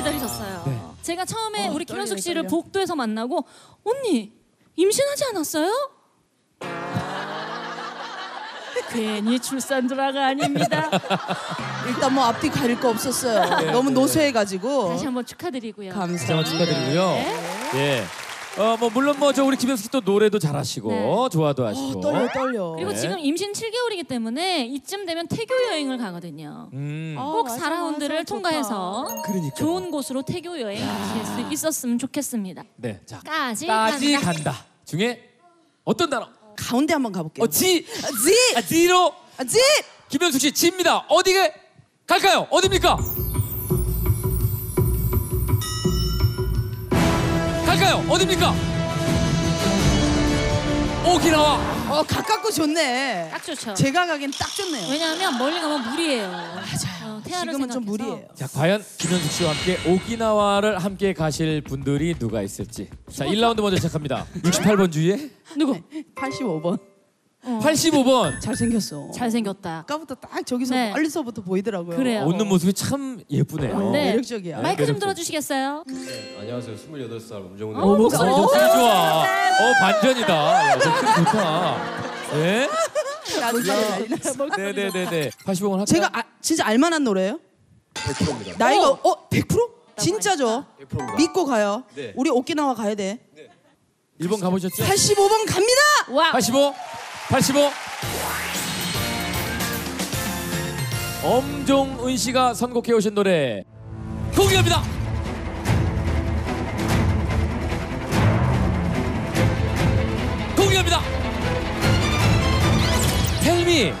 기다리셨어요. 네. 제가 처음에 어, 우리 떨려, 김현숙 씨를 떨려. 복도에서 만나고 언니 임신하지 않았어요? 괜히 출산 드라가 아닙니다. 일단 뭐 앞뒤 가릴 거 없었어요. 너무 노쇠해가지고. 다시 한번 축하드리고요. 감사합니다. 축하드리고요. 예. 어, 뭐 물론 뭐 저 우리 김현숙 씨또 노래도 잘하시고 네. 좋아도 하시고. 어, 떨려 떨려. 그리고 네. 지금 임신 7개월이기 때문에 이쯤 되면 태교 여행을 가거든요. 음. 아, 꼭 맞아, 4라운드를 맞아, 통과해서 그러니까. 좋은 곳으로 태교 여행 가실 수 있었으면 좋겠습니다. 네. 자. 까지 까지 간다. 간다. 중에 어떤 단어? 가운데 한번 가볼게요. 어, 지. 지, 아, 지로 아, 지. 김현숙 씨 지입니다. 어디게 갈까요? 어디입니까? 갈까요? 어디입니까? 오키나와. 어 가깝고 좋네. 딱 좋죠. 제가 가기엔 딱 좋네요. 왜냐하면 멀리 가면 무리예요. 어, 태아를 지금은 좀 생각해서. 무리예요. 자, 과연 김현숙 씨와 함께 오키나와를 함께 가실 분들이 누가 있을지. 자, 1라운드 먼저 시작합니다. 68번 주위에 누구? 85번. 85번. 잘생겼어. 잘생겼다. 아까부터 딱 저기서 네. 멀리서부터 보이더라고요. 그래요. 웃는 모습이 참 예쁘네요. 어, 네. 매력적이야. 마이크 좀 매력적. 들어주시겠어요? 안녕하세요. 28살 엄정훈. 어, 목소리 어, 좋다. 목소리 좋아. 어, 반전이다. 야, 목소리 좋다. 예? 나도 난리 났어. 네네 네 네. 85번 할까요? 제가 아, 진짜 알만한 노래예요? 100%입니다. 나이가 어 100%? 진짜죠? 100%입니다. 믿고 가요. 네. 우리 오키나와 가야 돼. 1번 가보셨죠? 85번 갑니다. 와. 85, 85. 엄종은 씨가 선곡해 오신 노래 공개합니다. 공개합니다. 텔미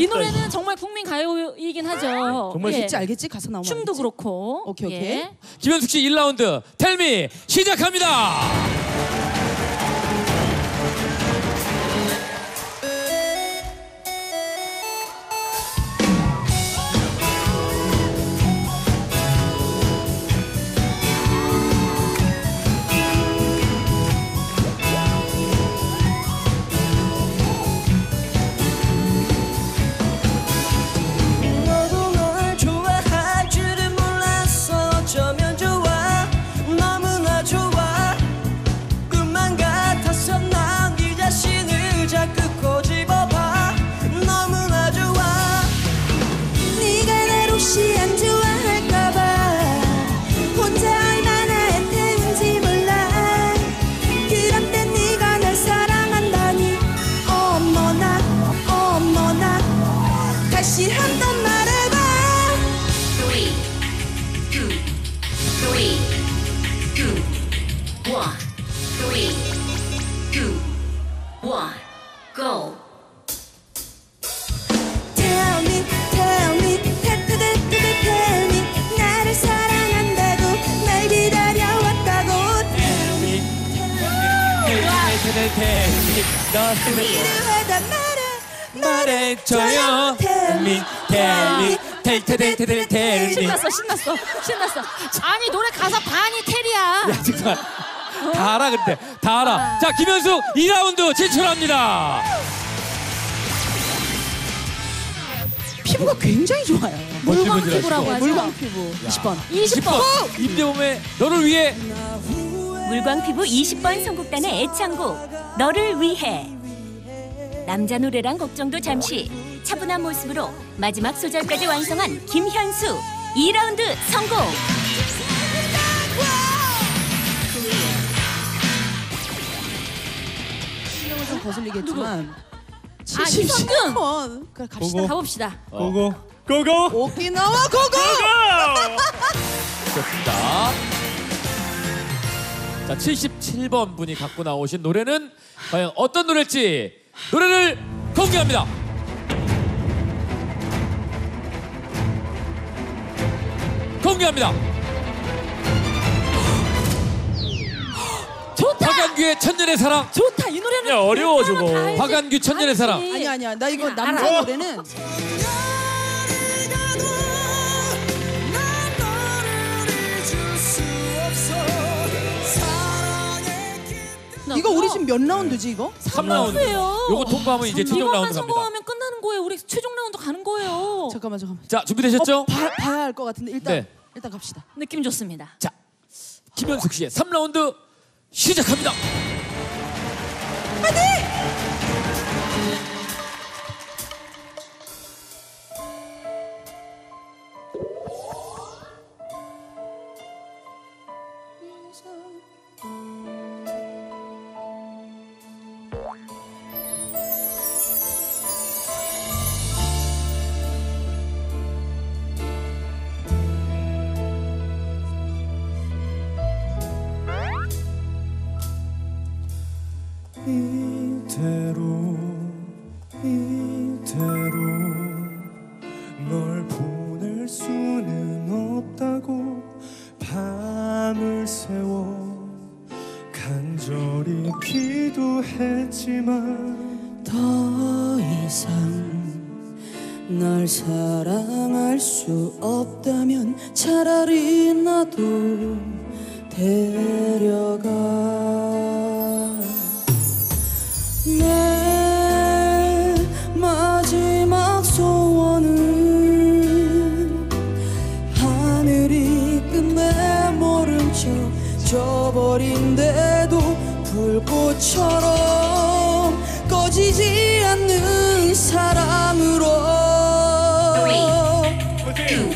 이 노래는 정말 국민 가요이긴 하죠. 정말 예. 쉽지 알겠지? 가사 나오면. 춤도 알겠지? 그렇고. 오케이, 오케이. 예. 김현숙 씨 1라운드 텔미 시작합니다. 한번 말해봐 three, two, three, two, one, three, two, one, go. Tell me tell me 테트테트테 tell me 나를 사랑한다고 날 기다려왔다고 텔미 텔미 텔미 필요하다 말해 말해줘요 텔미 텔미 텔텔텔텔 텔미 신났어, 신났어, 신났어. 아니 노래 가사 반이 테리야. 야 정말 다 알아 근데 다 알아 자 김현숙 2라운드 진출합니다 피부가 굉장히 좋아요. 물광. 피부라고 하죠. 물광 피부 20번. 20번. 임대범의 너를 위해 물광 피부 20번 선곡단의 애창곡 너를 위해 남자 노래랑 걱정도 잠시 차분한 모습으로 마지막 소절까지 완성한 김현수 2라운드 성공 신경을 좀 거슬리겠지만 아, 이성균! 77번. 그래 갑시다. 가봅시다. 고고 고고 오키나와 고고. 좋습니다 자 77번 분이 갖고 나오신 노래는 과연 어떤 노래일지 노래를 공개합니다 공개합니다 좋다. 박완규의 천년의 사랑 좋다. 이 노래는 야, 어려워, 저거. 박완규 천년의. 사랑. 아니 아니야. 나 이거 남자. 노래는 이거 우리 지금 몇 라운드지 이거? 3라운드. 라운드예요. 요거 통과하면 이제 최종 이것만 라운드 갑니다. 성공하면 끝나는 거예요. 우리 최종 라운드 가는 거예요. 잠깐만 잠깐만. 자, 준비되셨죠? 어, 봐, 봐야 할 것 같은데 일단 네. 일단 갑시다. 느낌 좋습니다. 자, 김현숙 씨의 3라운드 시작합니다. 이대 나도 데려가 내 마지막 소원은 하늘이 끝내 모른 척 져버린데도 불꽃처럼 꺼지지 않는 Two,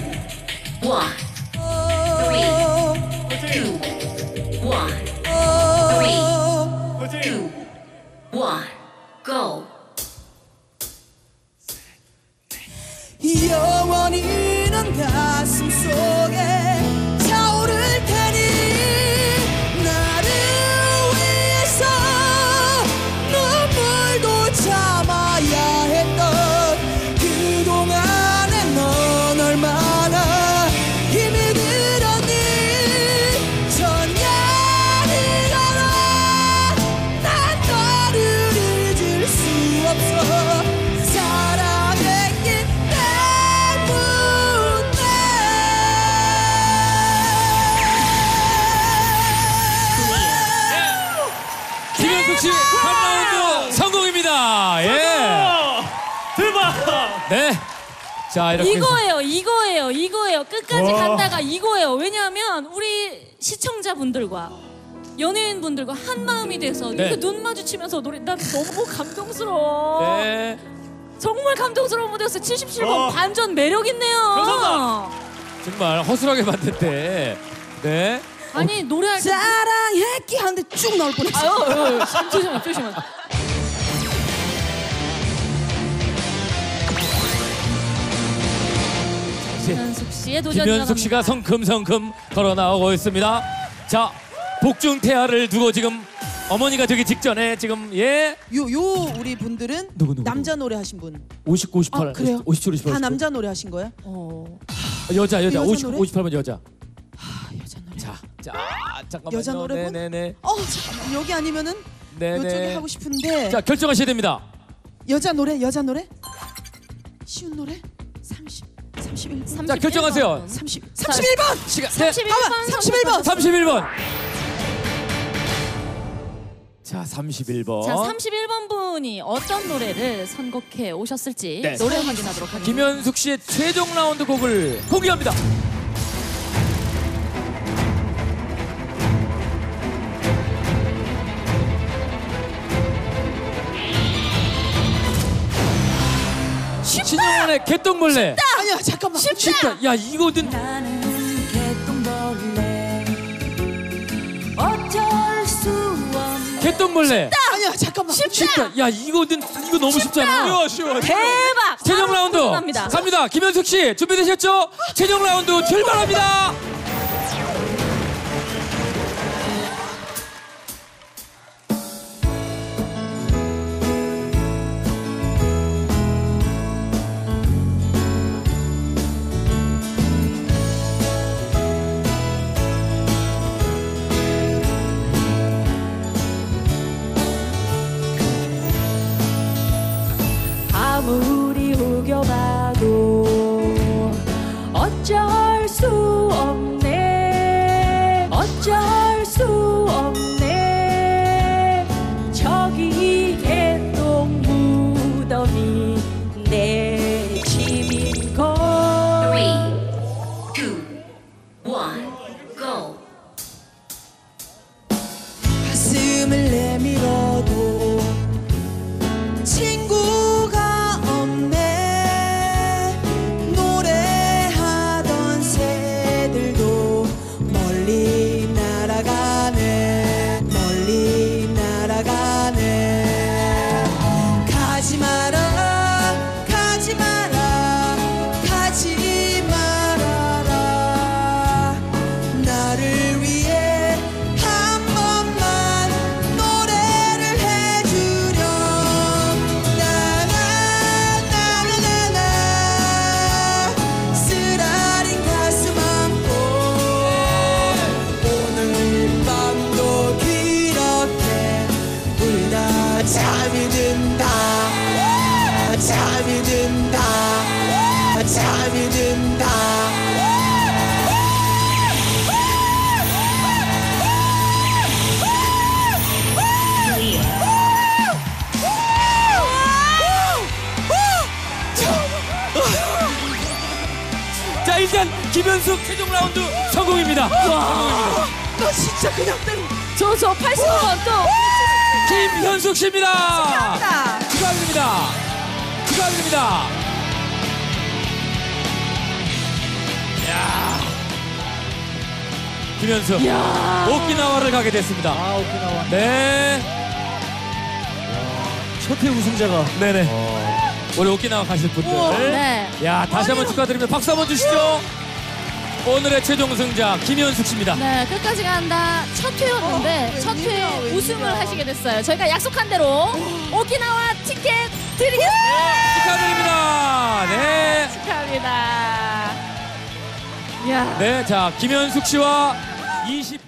one. 자, 이렇게 해서 이거예요, 이거예요, 이거예요. 끝까지 간다가 이거예요. 왜냐하면 우리 시청자분들과 연예인분들과 한 마음이 돼서 네. 이렇게 눈 마주치면서 노래 난 너무 감동스러워. 네. 정말 감동스러운 무대였어요. 77번 와. 반전 매력 있네요. 감사합니다. 정말 허술하게 봤는데. 네. 아니 노래할 때 사랑했기 하는데 쭉 나올 뻔했어. 아유, 아유, 아유, 조심해, 조심해. 씨의 도전 김현숙 씨가 성큼성큼 걸어 나오고 있습니다. 자, 복중 태아를 두고 지금 어머니가 되기 직전에 지금 예 요 요 우리 분들은 누구, 누구, 남자 노래 하신 분. 59, 58, 아, 그래요? 57, 58. 다 남자 노래 하신 거예요? 어. 여자 여자 여자 50, 노래? 58번 여자. 아, 여자 노래. 자, 자, 잠깐만요. 여자 노래분? 네네네. 어, 잠깐만. 여기 아니면은 네네. 이쪽에 하고 싶은데. 자, 결정하셔야 됩니다. 여자 노래, 여자 노래? 쉬운 노래? 30, 31, 30, 자, 결정하세요. 30, 31번. 시간 네. 31번 31번. 31번. 자, 31번. 자, 31번 분이 어떤 노래를 선곡해 오셨을지 네. 노래 확인하도록 하겠습니다. 김현숙 씨의 최종 라운드 곡을 공개합니다. 신영원의 개똥벌레. 아니야, 잠깐만. 쉽다. 야 이거는 나는 개똥벌레 어쩔 수 없는 개똥벌레. 아니야, 잠깐만. 쉽다. 야 이거는 이거 너무 쉽잖아. 쉬워 쉬워. 대박! 최종 라운드 갑니다. 갑니다. 김현숙 씨 준비되셨죠? 최종 라운드 출발합니다. 김현숙 최종 라운드 성공입니다. 성공입니다. 너 진짜 그냥 때려. 저 저 80번 또 김현숙 씨입니다. 나. 축하드립니다. 축하드립니다. 야 김현숙 오키나와를 가게 됐습니다. 아 오키나와 네, 첫회 우승자가 네네. 우리 오키나와 가실 분들. 네. 야 다시 한번 축하드립니다. 박수 한번 주시죠. 오늘의 최종 승자 김현숙 씨입니다. 네, 끝까지 간다. 첫 회였는데 첫회 우승을 하시게 됐어요. 저희가 약속한 대로 오키나와 티켓 드리겠습니다. 축하드립니다. 네. 축하합니다. 야. 네, 자 김현숙 씨와 20.